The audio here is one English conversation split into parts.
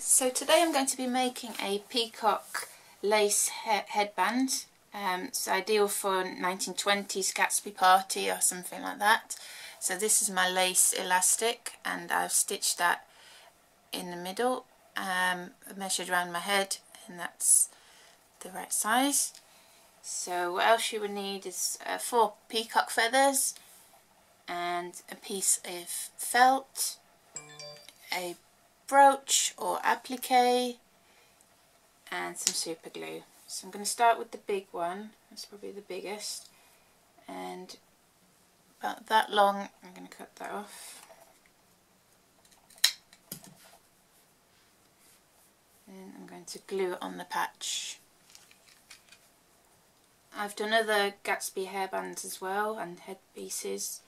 so today I'm going to be making a peacock lace he headband. Um, it's ideal for 1920s Gatsby party or something like that. So this is my lace elastic and I've stitched that in the middle. Um, I measured around my head and that's the right size. So what else you would need is uh, four peacock feathers and a piece of felt, a brooch or applique and some super glue. So I'm going to start with the big one, that's probably the biggest and about that long I'm going to cut that off. And I'm going to glue it on the patch. I've done other Gatsby hairbands as well and headpieces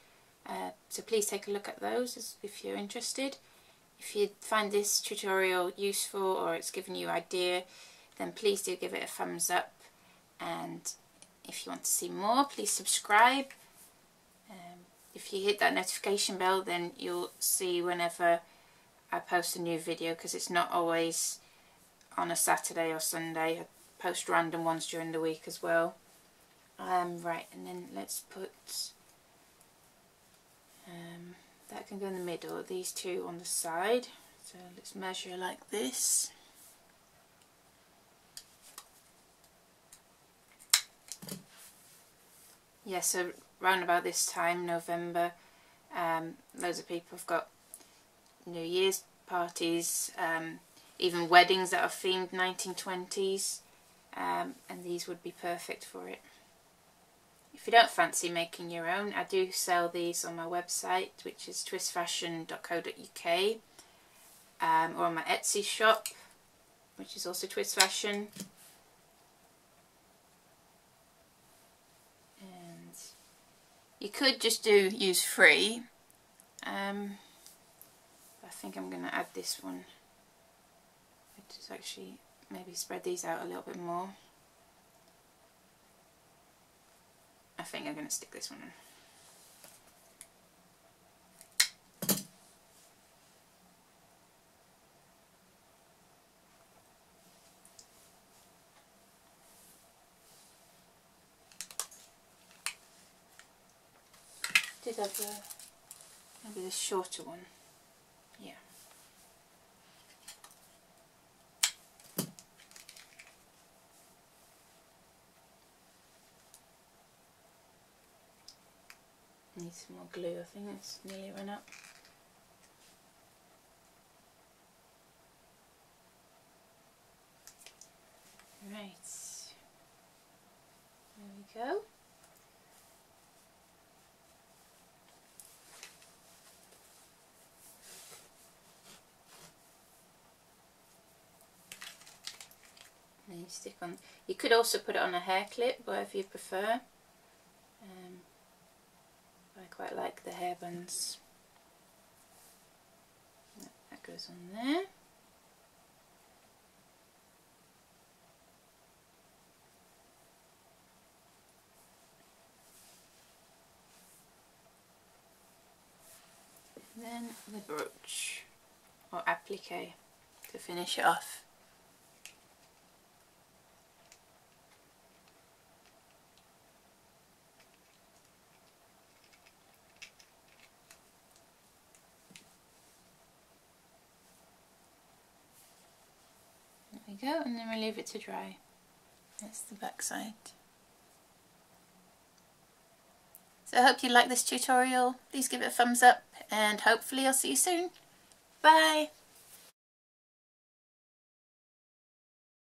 uh, so please take a look at those if you're interested. If you find this tutorial useful or it's given you idea, then please do give it a thumbs up. And if you want to see more, please subscribe. Um, if you hit that notification bell, then you'll see whenever I post a new video because it's not always on a Saturday or Sunday. I post random ones during the week as well. Um, right, and then let's put um, that can go in the middle, these two on the side. So let's measure like this. Yeah, so round about this time, November, um, loads of people have got New Year's parties, um, even weddings that are themed 1920s, um, and these would be perfect for it. If you don't fancy making your own, I do sell these on my website, which is twistfashion.co.uk, um, or on my Etsy shop, which is also Twist Fashion. And you could just do use free. Um, I think I'm going to add this one. Just actually maybe spread these out a little bit more. I think I'm going to stick this one in. Did have a, maybe the shorter one. Yeah. Need some more glue, I think it's nearly run up. Right, there we go. And you stick on, you could also put it on a hair clip, whatever you prefer. Um, I quite like the hairbands. That goes on there. Then the brooch or applique to finish it off. Go and then we leave it to dry. That's the back side. So I hope you like this tutorial. Please give it a thumbs up and hopefully I'll see you soon. Bye!